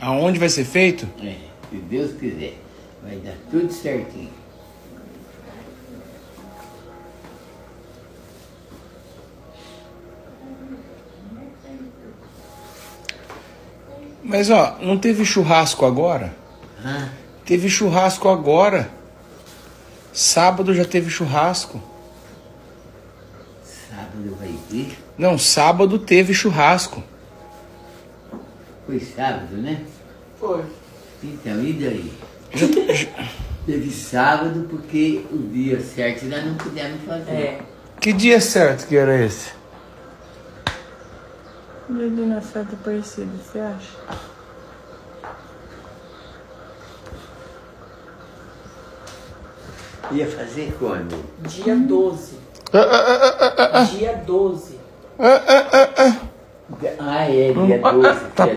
Aonde vai ser feito? É, se Deus quiser. Vai dar tudo certinho. Mas ó, não teve churrasco agora? Ah, Teve churrasco agora. Sábado já teve churrasco. sábado vai vir. Não, sábado teve churrasco. Foi sábado, né? Foi. Então, e daí? Teve sábado porque o dia certo nós não pudemos fazer. É. que dia certo que era esse? Dia de nascer parecido, você acha? Ia fazer quando? Dia 12. Ah, ah, ah, ah, ah, Dia 12. ah, ah, ah, ah. Ah, é, dia 12. Tá que é